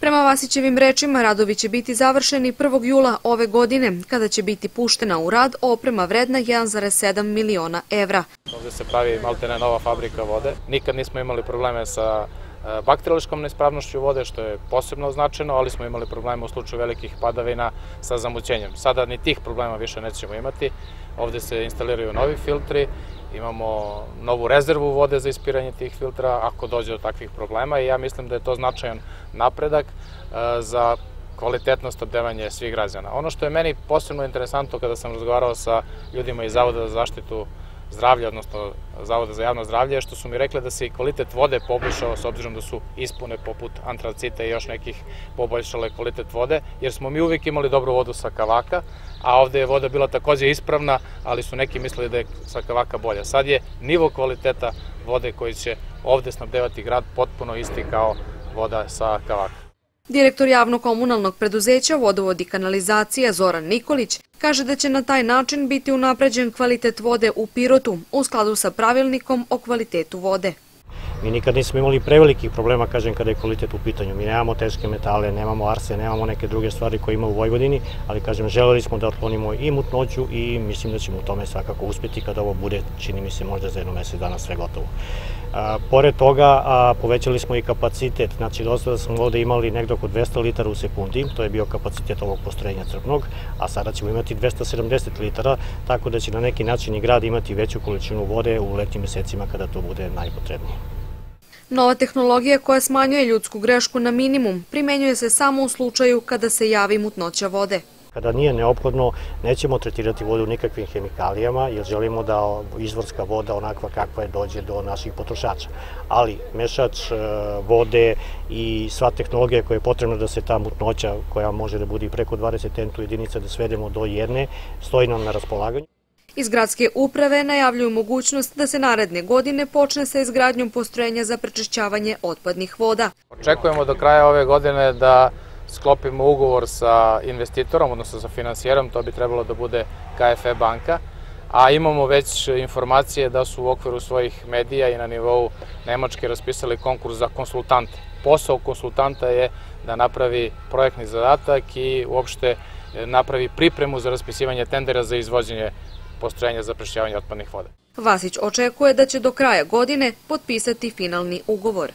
Prema Vasićevim rečima, radovi će biti završeni 1. jula ove godine, kada će biti puštena u rad oprema vredna 1,7 miliona evra. Ovde se pravi maltene nova fabrika vode. Nikad nismo imali probleme sa bakteriološkom neispravnošću vode, što je posebno označeno, ali smo imali probleme u slučaju velikih padavina sa zamućenjem. Sada ni tih problema više nećemo imati. Ovde se instaliraju novi filtri, imamo novu rezervu vode za ispiranje tih filtra ako dođe do takvih problema i ja mislim da je to značajan napredak e, za kvalitetno snabdevanje svih građana. Ono što je meni posebno interesantno kada sam razgovarao sa ljudima iz Zavoda za zaštitu zdravlja, odnosno Zavoda za javno zdravlje, što su mi rekli da se i kvalitet vode poboljšao s obzirom da su ispune poput antracita i još nekih poboljšale kvalitet vode, jer smo mi uvijek imali dobru vodu sa kavaka, a ovde je voda bila takođe ispravna, ali su neki mislili da je sa kavaka bolja. Sad je nivo kvaliteta vode koji će ovde snabdevati grad potpuno isti kao voda sa kavaka. Direktor javno-komunalnog preduzeća Vodovod i kanalizacija Zoran Nikolić kaže da će na taj način biti unapređen kvalitet vode u Pirotu u skladu sa pravilnikom o kvalitetu vode. Mi nikad nismo imali prevelikih problema, kažem, kada je kvalitet u pitanju. Mi nemamo teške metale, nemamo arse, nemamo neke druge stvari koje ima u Vojvodini, ali, kažem, želeli smo da otklonimo i mutnoću i mislim da ćemo u tome svakako uspeti kada ovo bude, čini mi se, možda za jedno mesec dana sve gotovo. Pored toga, povećali smo i kapacitet, znači dosta da smo ovde imali negde oko 200 litara u sekundi, to je bio kapacitet ovog postrojenja crpnog, a sada ćemo imati 270 litara, tako da će na neki način i grad imati veću količinu vode u letnjim mesecima kada to bude najpotrebnije. Nova tehnologija koja smanjuje ljudsku grešku na minimum primenjuje se samo u slučaju kada se javi mutnoća vode. Kada nije neophodno, nećemo tretirati vodu nikakvim hemikalijama, jer želimo da izvorska voda onakva kakva je dođe do naših potrošača. Ali mešač e, vode i sva tehnologija koja je potrebna da se ta mutnoća, koja može da bude i preko 20 tentu jedinica, da svedemo do jedne, stoji nam na raspolaganju. Iz gradske uprave najavljuju mogućnost da se naredne godine počne sa izgradnjom postrojenja za prečišćavanje otpadnih voda. Očekujemo do kraja ove godine da sklopimo ugovor sa investitorom, odnosno sa finansijerom, to bi trebalo da bude KFE banka, a imamo već informacije da su u okviru svojih medija i na nivou Nemačke raspisali konkurs za konsultante. Posao konsultanta je da napravi projektni zadatak i uopšte napravi pripremu za raspisivanje tendera za izvođenje postrojenja za prešćavanje otpadnih voda. Vasić očekuje da će do kraja godine potpisati finalni ugovor.